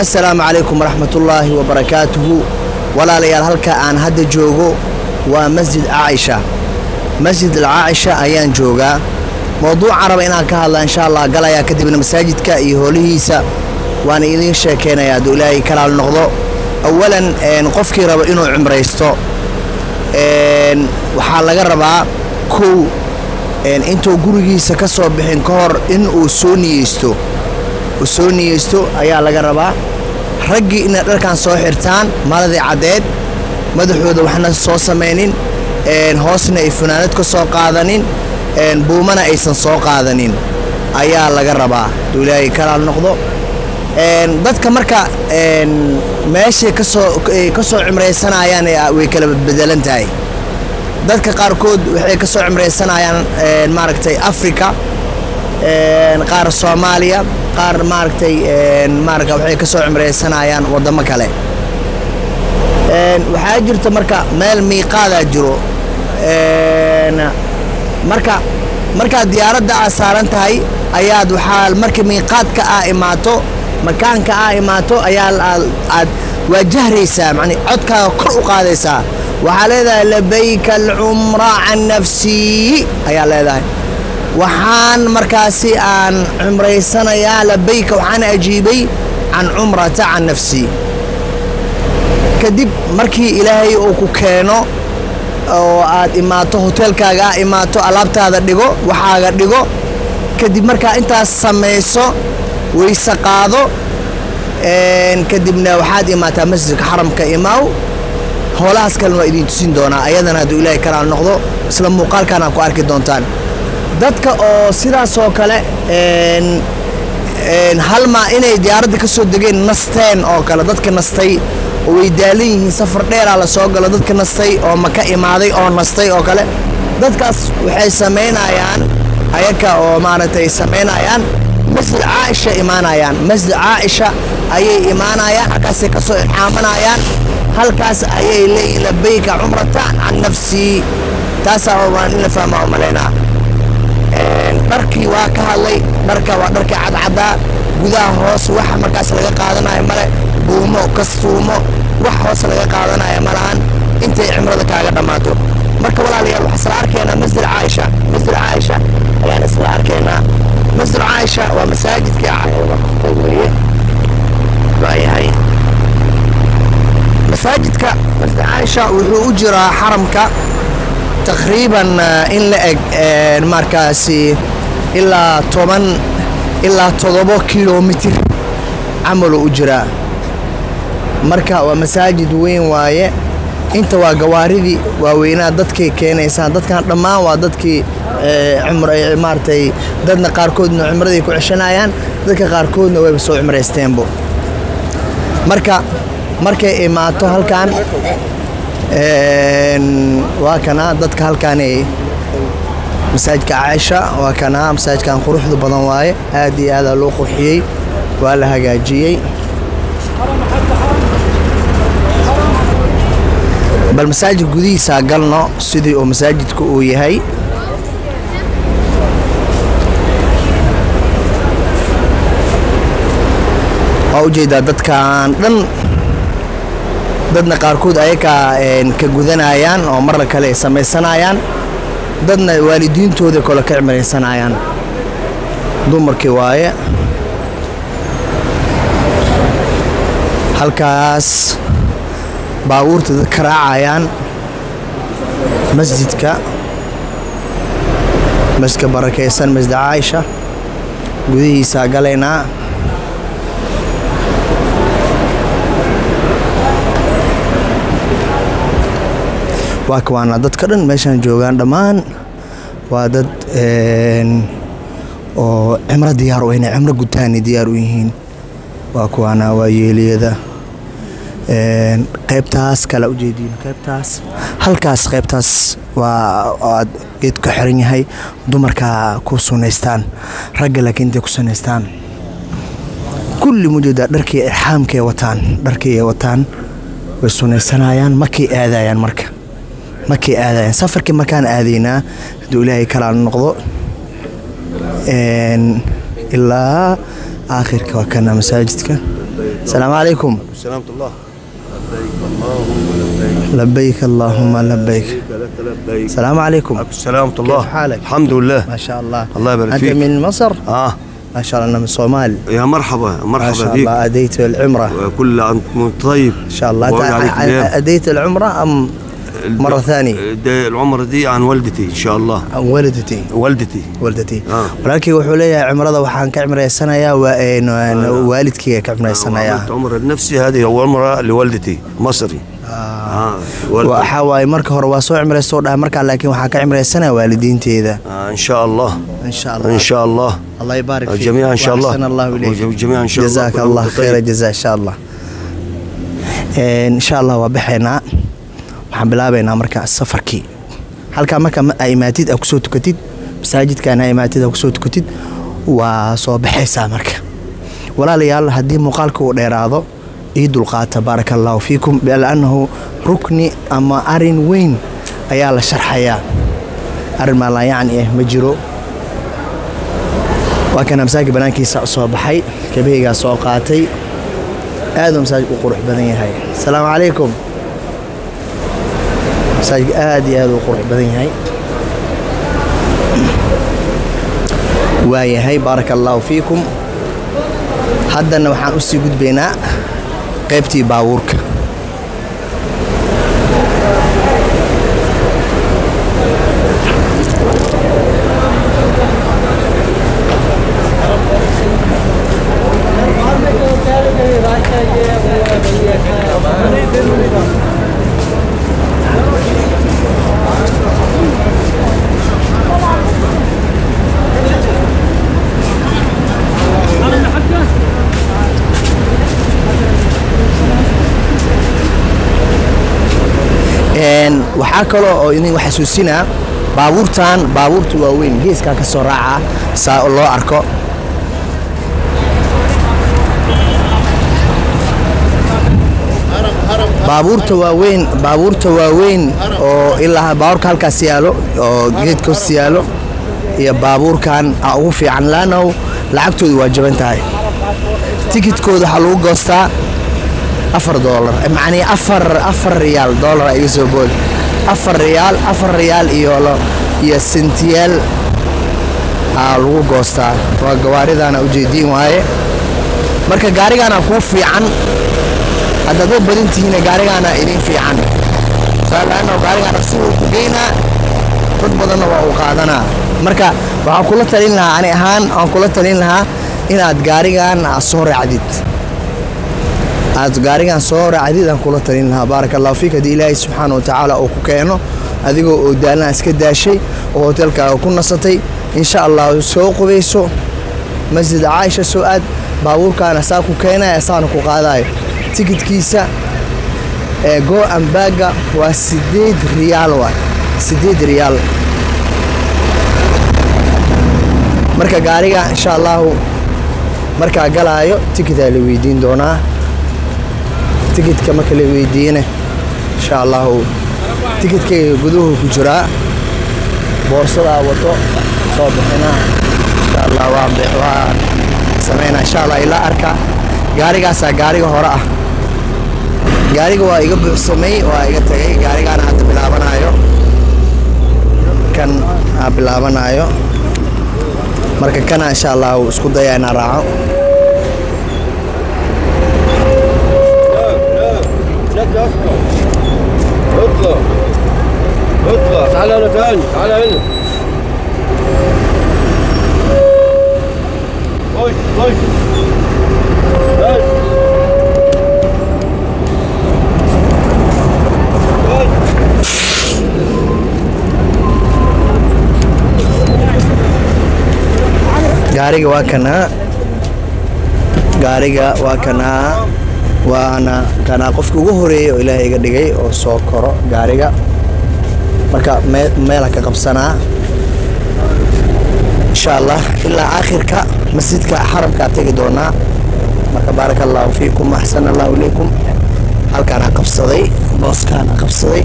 assalaamu calaykum waraxmatullaahi wabarakaatuhu walaalayaal halka aan hadda joogo waa masjid caaisha masjid alcaaisha ayaan joogaa. Mowduucan raba inaan ka hadla insha allah galayaa kadibna masaajidka iyo hoolihiisa. Waana idiin sheekeynayaa hadduu ilaahay kalaal noqdo. Awalan qofkii raba inuu cumraysto. Waxaa laga rabaa kow intuu gurigiisa ka soo bixin ka hor in uu soo niyeysto uu soo niyeysto ayaa laga rabaa raggii inay dharkan soo xirtaan maladii caddeed madaxooda waxna soo samaynin hoosna ay funaanad ka soo qaadanin buumana aysan soo qaadanin. Ayaa laga rabaa hadduu ilaahay kalaal noqdo. Dadka marka meeshay ka soo cimraysanayaan way kala bedelan tahay. Dadka qaarkood waxay ka soo cimraysanayaan maaragtay africa qaar soomaaliya qaar maaragtay maaraka waxay ka cimraysanayaan waddamo kale. Waxaa jirta marka meel miiqaadaa jiro. Marka markaad diyaaradda aad saaran tahay ayaad waxaa marka miiqaadka aa imaato makaanka aa imaato ayaa aad waajahraysaa mani codkaaga kor u qaadaysaa. Waxaa leedahay labayka alcumra can nafsii ayaa leedahay waxaan markaasi aan cumraysanayaa labayka waxaan ajiibay can cumrata can nafsii kadib markii ilaahay uu ku keeno oo aad imaato hoteelkaaga aa imaato alaabtaada dhigo waxaaga dhigo kadib markaa intaas samayso weyse qaado kadibna waxaad imaataa masjidka xaramka imaaw. Howlahaas kalena waa idiin tusin doonaa ayadana hadduu ilaahay kalaal noqdo isla muuqaalkan aad ku arki doontaan dadka oo sidaas oo kale halmaa inay diyaaradda ka soo degeen nasteen oo kale. Dadka nastay way daalan yihiin safar dheeraa la soo galo. Dadka nastay oo maka imaaday oo nastay oo kale. Dadkaas waxay samaynayaan ayaka oo maaragtay samaynayaan masjid caaisha imaanayaan. Masjid caaisha ayay imaanayaan halkaasay ka soo halkaas ayay leeyihiin labayka cumratan can nafsii taasaa waan in la fahmaa u malaynaa dharkii waa ka hadlay dharka waa dharkii cadcaddaa gudaha hoos waxa markaas laga qaadanayo male buumo kastuumo wax hoos laga qaadanayo malahan intay cimrada kaaga dhammaato. Marka walaalayaal waxaa isla arkaynaa masjid caaisha masjid caaisha ayaan isla arkaynaa masjid caaisha waa masaajidkii weye waayahay masaajidka masjid caaisha wuxuu u jiraa xaramka taqriiban in la eg markaasi ilaa toban ilaa toddobo kilomitir camaluu u jiraa marka waa masaajid weyn waaye inta waa gawaaridii waaweynaa dadkay keenaysaan dadkan dhammaan waa dadkii maaratay dadna qaarkoodna cumraday ku ceshanayaan dadka qaarkoodna wayba soo cumraysteenbo marka markay imaato halkan waa kana dadka halkaanay masaajidka caaisha waa kana masaajidkan quruxda badan waaye aad iyo aadaa loo qurxiyey waa la hagaajiyey. Bal masaajid gudihiisaa galno sidii uu masaajidka uu yahay. Waa u jeedaa dadkan dhan dadna qaarkood ayakaa ka gudanayaan oo marla kale ay samaysanayaan dadna waalidiintooda kole ka cimraysanayaan dumarkii waaye. Halkaas baabuurta dad ka raacayaan masjidka. Masjidka barakaysan masjid caaisha. Gudihiisaa galaynaa waa kawaana dadka dhan. Meeshaan joogaan dhammaan waa dad oo cimro diyaar u inay cimro gutaani diyaar u yihiin. Waa kuwaana waa yeeliyada. Qaybtaas kala ujeediin qaybtaas. Halkaas qaybtaas waa aad geed ka xiran yahay. Dumarka ku sunaystaan ragga laakiin intay ku sunaystaan kulli mujeedaa dharkii ixaamkay wataan dharkii ay wataan way sunaysanayaan markay aadayaan marka markay aadayeen safarkii markaan aadaynaa hadduu ilaahay kalaan noqdo إلا آخر كنا مساجدك. السلام عليكم. السلام الله. لبيك اللهم لبيك. السلام عليكم. السلام الله. كيف حالك؟ الحمد لله. ما شاء الله. الله يبارك فيك. أنت من مصر؟ آه. ما شاء الله أنا من الصومال يا مرحبا مرحبا ما شاء الله أديت العمرة. كل أنت طيب. إن شاء الله. أديت العمرة أم مرة ثانية ده العمرة دي عن والدتي إن شاء الله أم والدتي والدتي والدتي آه. walaalkii wuxuu leeyahay cimrada waxaan ka cimraysanayaa waa een, een, waalidkayga ka cimraysanayaa عملت عمرة لنفسي هذه هو عمرة لوالدتي مصري اه والدتي. waxaa waaye marka hore waa soo cimraysto dhaha markaa laakiin waxaa ka cimraysanaya waalidiinteeda آه ان شاء الله in sha allah ان شاء الله الله يبارك فيك جميعا ان شاء الله وأحسن الله إليك جميعا ان شاء الله جزاك كل الله عام خير طيب. الجزاء ان شاء الله ان شاء الله waa baxaynaa waxaan bilaabaynaa marka safarkii. Halkaa marka ma- aa imaatid aa ku soo tukatid masaajidkan aa imaatid aa ku soo tukatid waa soo baxaysaa marka. Walaalayaal haddii muuqaalka uu dheeraado ii dulqaata baaraka allahu fiikum liannahu rukni ama arrin weyn ayaa la sharxayaa. Arrin maalayacni ah ma jiro. Waa kana masaajidka banaankiisa soo baxay kabahaygaa soo qaatay. Aad uu masaajidku qurux badan yahay. Asalaamu calaykum masaajidka aad iyo aad uu qurux badan yahay. Waa yahay baaraka allaahu fiikum. Haddana waxaan u sii gudbaynaa qaybtii baabuurka waxaa kaloo oo idin xasuusinaa baabuurtan baabuurta waaweyn. Geeskan ka soo raaca saa oo loo arko. Baabuurta waaweyn baabuurta waaweyn oo ilaa baabuurka halkaas yaalo oo geedka yaalo iyo baabuurkan aa ugu fiican laannahu lacagtoodu waa jaban tahay. Tikidkooda waxaa lagu goostaa afar doolar macnii afar afar riyaal doolar iga soo bood afar riyaal afar riyaal iyo iyo sentiyaal aa lagu goostaa. Waa gawaaridaana ujeediin waaye. Marka gaarigaana kuu fiican haddaad wa badan tihiina gaarigaana idin fiican. Saalaano gaarigaana suuqa ku geynaa dad badanna waa uu qaadanaa. Marka waxaan kula talin lahaa ani ahaan waan kula talin lahaa inaad gaarigan aad soo raacdid aad gaarigan soo raacdid aan kula talin lahaa. Baaraka allahu fiik. Haddii ilaahay subxaana wa tacaala uu ku keeno adigoo oo daalna iska daashay oo hotelkaaga ku nasatay insha allah soo qubayso. Masjid caaisha soo aad baabuurkaana saa ku keenaya saana ku qaadayo tikidkiisa ee go ambaga waa sideed riyaal waay. Sideed riyaal. Marka gaariga insha allahu markaa galaayo tikitaa la weydiin doonaa tikidka marka la weydiiyena insha allahu tikidkayga guduhu ku jiraa boorsadaa wato soo bixinaa insha allah waa bi- waa sameynaa. Insha allah ilaa arka. Gaarigaasaa gaariga hore ah. Gaariga waa iga buuxsamay waa iga tagay gaarigaana hadda bilaabanayo kan aa bilaabanayo marka kana insha allah isku daya inaan raaco يا اسطى اطلع اطلع تعال هنا تاني تعال هنا خش خش بس خش gaariga waa kanaa gaariga waa kanaa waana kanaa qofka ugu horreeya oo ilaahay iga dhigay oo soo koro gaariga. Marka mee- meela ka qabsanaa. Insha allah ilaa aakhirka masjidka xaramkaa tegi doonaa. Marka baaraka allahu fiikum axsan allahu ilaykum halkaana qabsaday booskaan qabsaday